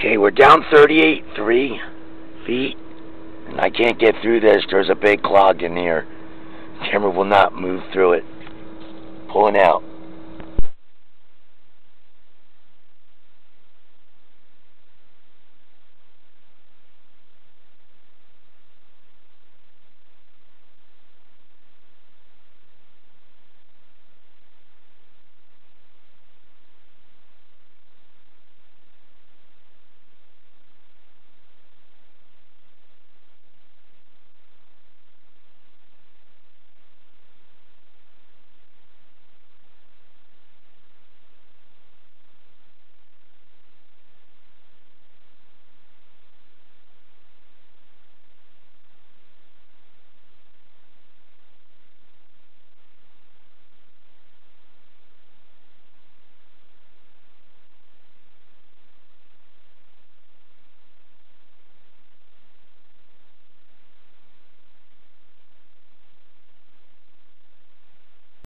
Okay, we're down 38, feet. And I can't get through this. There's a big clog in here. Camera will not move through it. Pulling out.